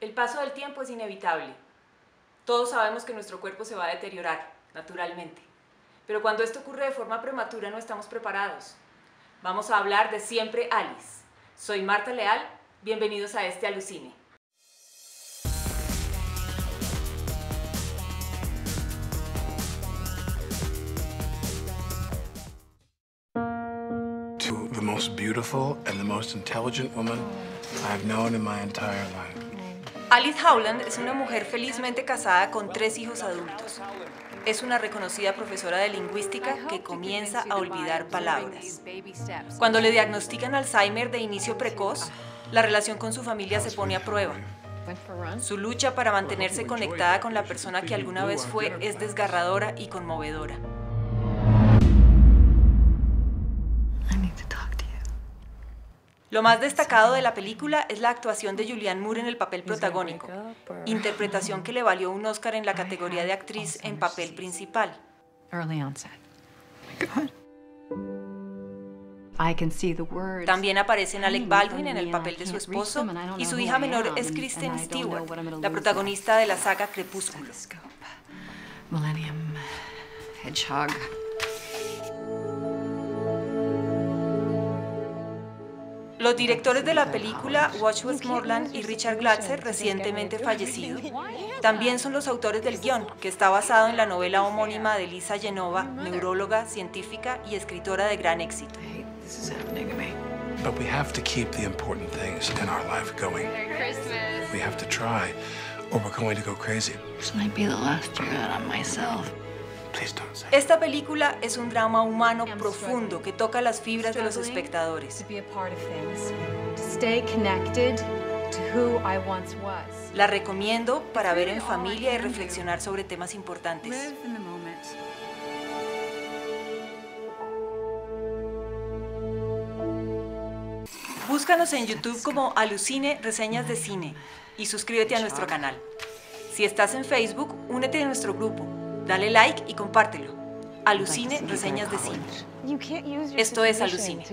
El paso del tiempo es inevitable. Todos sabemos que nuestro cuerpo se va a deteriorar, naturalmente. Pero cuando esto ocurre de forma prematura no estamos preparados. Vamos a hablar de Siempre Alice. Soy Marta Leal, bienvenidos a este Alucine. to the most beautiful and the most intelligent woman Alice Howland es una mujer felizmente casada con tres hijos adultos. Es una reconocida profesora de lingüística que comienza a olvidar palabras. Cuando le diagnostican Alzheimer de inicio precoz, la relación con su familia se pone a prueba. Su lucha para mantenerse conectada con la persona que alguna vez fue es desgarradora y conmovedora. Lo más destacado de la película es la actuación de Julianne Moore en el papel protagónico, interpretación que le valió un Oscar en la categoría de actriz en papel principal. También aparecen Alec Baldwin en el papel de su esposo y su hija menor es Kristen Stewart, la protagonista de la saga Crepúsculo. Millennium Hedgehog. Los directores de la película, Watch Westmoreland y Richard Glatzer, recientemente fallecido, también son los autores del guion, que está basado en la novela homónima de Lisa Genova, neuróloga, científica y escritora de gran éxito. But we have to keep the important things in our life going. We have to try, or we're going to go crazy. This might be the last year that I'm myself. Esta película es un drama humano profundo que toca las fibras de los espectadores. La recomiendo para ver en familia y reflexionar sobre temas importantes. Búscanos en YouTube como Alucine Reseñas de Cine y suscríbete a nuestro canal. Si estás en Facebook, únete a nuestro grupo, dale like y compártelo. Alucine Reseñas de Cine. Esto es Alucine.